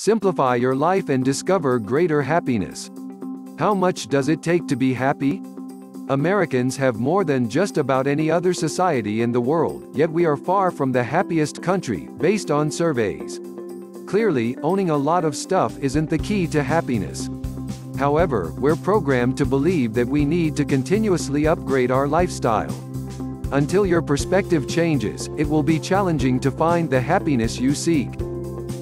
Simplify your life and discover greater happiness. How much does it take to be happy? Americans have more than just about any other society in the world, yet we are far from the happiest country, based on surveys. Clearly, owning a lot of stuff isn't the key to happiness. However, we're programmed to believe that we need to continuously upgrade our lifestyle. Until your perspective changes, it will be challenging to find the happiness you seek.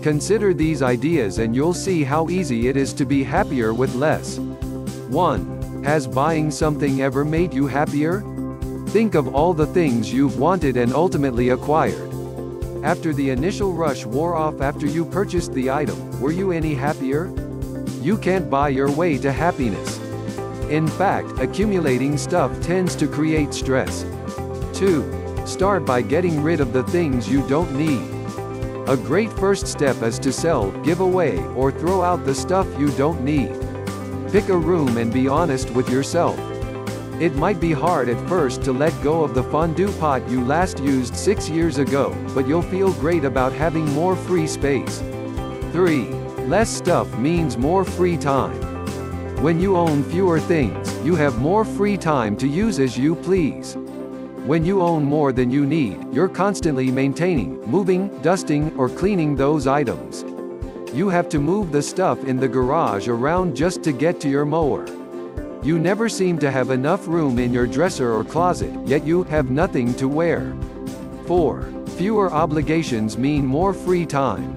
Consider these ideas and you'll see how easy it is to be happier with less. 1. Has buying something ever made you happier? Think of all the things you've wanted and ultimately acquired. After the initial rush wore off after you purchased the item, were you any happier? You can't buy your way to happiness. In fact, accumulating stuff tends to create stress. 2. Start by getting rid of the things you don't need. A great first step is to sell, give away, or throw out the stuff you don't need. Pick a room and be honest with yourself. It might be hard at first to let go of the fondue pot you last used six years ago, but you'll feel great about having more free space. 3. Less stuff means more free time. When you own fewer things, you have more free time to use as you please. When you own more than you need, you're constantly maintaining, moving, dusting, or cleaning those items. You have to move the stuff in the garage around just to get to your mower. You never seem to have enough room in your dresser or closet, yet you have nothing to wear. 4. Fewer obligations mean more free time.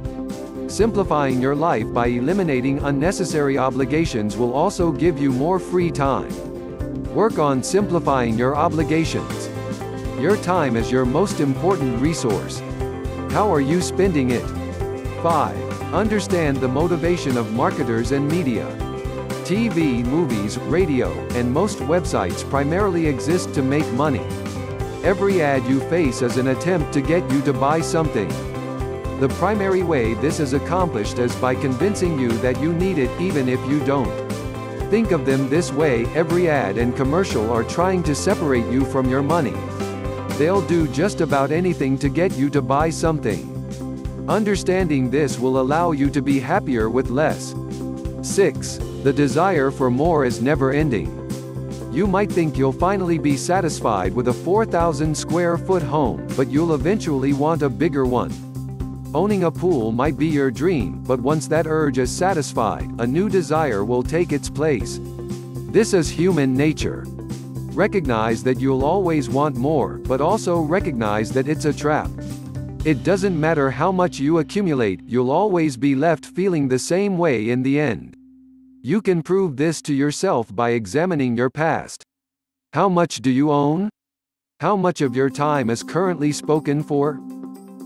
Simplifying your life by eliminating unnecessary obligations will also give you more free time. Work on simplifying your obligations. Your time is your most important resource. How are you spending it? 5. Understand the motivation of marketers and media. TV, movies, radio, and most websites primarily exist to make money. Every ad you face is an attempt to get you to buy something. The primary way this is accomplished is by convincing you that you need it even if you don't. Think of them this way, every ad and commercial are trying to separate you from your money. They'll do just about anything to get you to buy something. Understanding this will allow you to be happier with less. 6. The desire for more is never ending. You might think you'll finally be satisfied with a 4,000 square foot home, but you'll eventually want a bigger one. Owning a pool might be your dream, but once that urge is satisfied, a new desire will take its place. This is human nature. Recognize that you'll always want more, but also recognize that it's a trap. It doesn't matter how much you accumulate, you'll always be left feeling the same way in the end. You can prove this to yourself by examining your past. How much do you own? How much of your time is currently spoken for?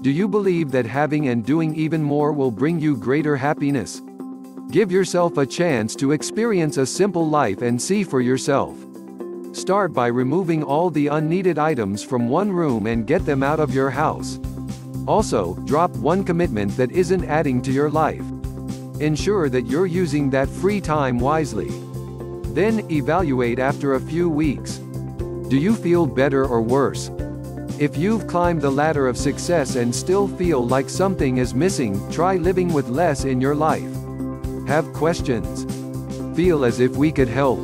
Do you believe that having and doing even more will bring you greater happiness? Give yourself a chance to experience a simple life and see for yourself. Start by removing all the unneeded items from one room and get them out of your house. Also, drop one commitment that isn't adding to your life. Ensure that you're using that free time wisely. Then, evaluate after a few weeks. Do you feel better or worse? If you've climbed the ladder of success and still feel like something is missing, try living with less in your life. Have questions? Feel as if we could help.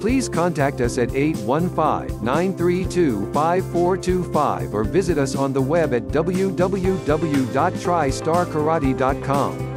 Please contact us at 815-932-5425 or visit us on the web at www.tristarkarate.com.